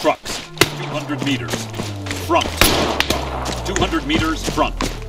trucks. 200 meters. Front. 200 meters front.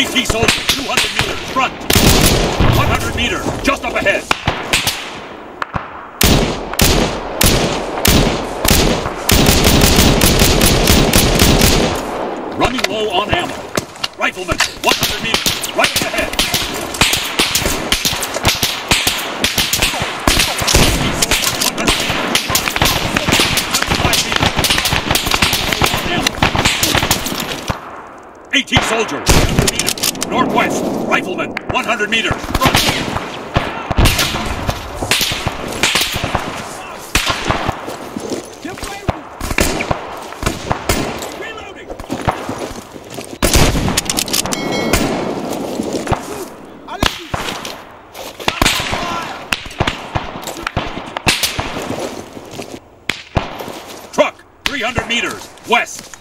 AT soldier, 200 meters, front. 100 meters, just up ahead. Running low on ammo. Rifleman, 100 meters, right ahead. AT soldier, 100 meters, northwest. Rifleman, 100 meters, front. Reloading. Truck, 300 meters, west.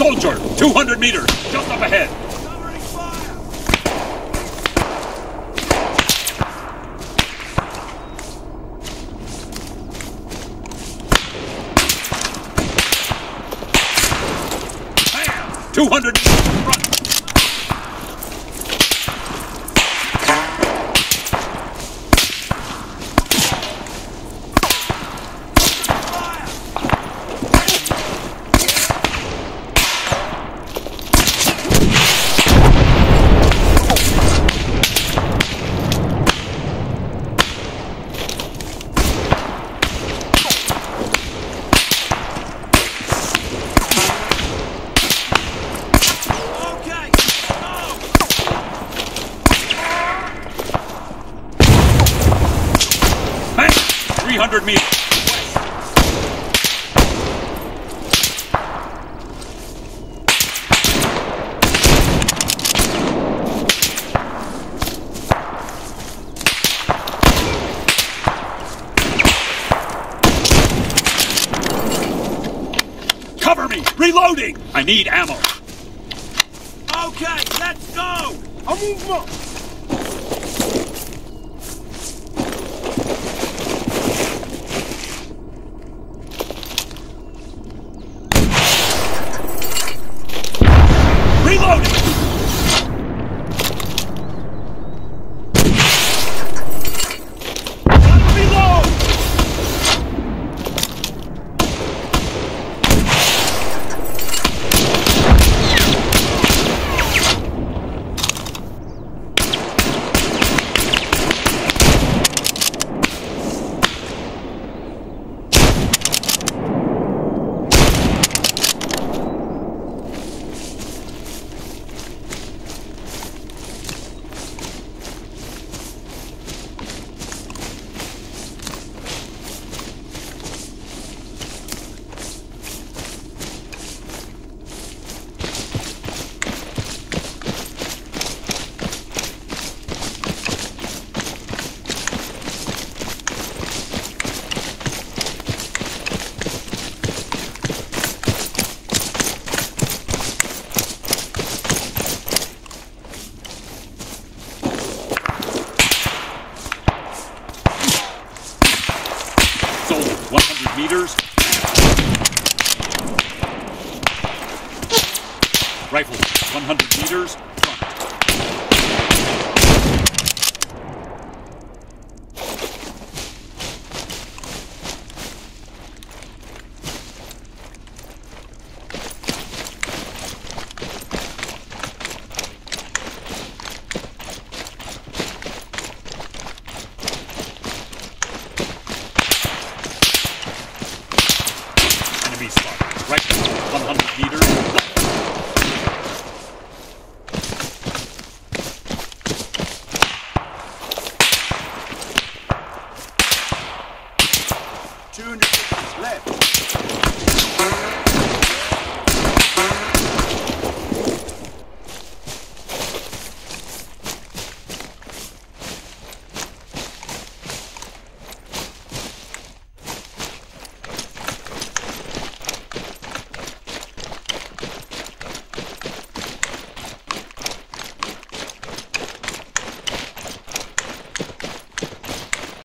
Soldier, 200 meters, just up ahead. Bam! 200 meters, front. Okay. Bam! 300 meters. Cover me! Reloading! I need ammo. Okay, let's go. En mouvement.